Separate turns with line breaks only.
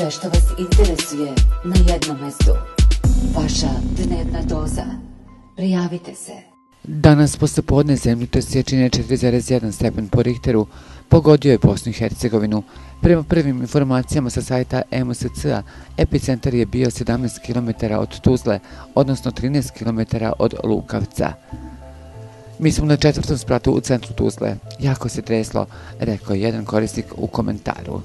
Sve što vas interesuje na jednom mestu. Vaša dnevna doza. Prijavite se.
Danas posle podne zemljotres je čine 4,1 stepen po Richteru pogodio je Bosnu i Hercegovinu. Prema prvim informacijama sa sajta MSC-a, epicentar je bio 17 km od Tuzle, odnosno 13 km od Lukavca. Mi smo na četvrtom spratu u centru Tuzle. Jako se treslo, rekao je jedan korisnik u komentaru.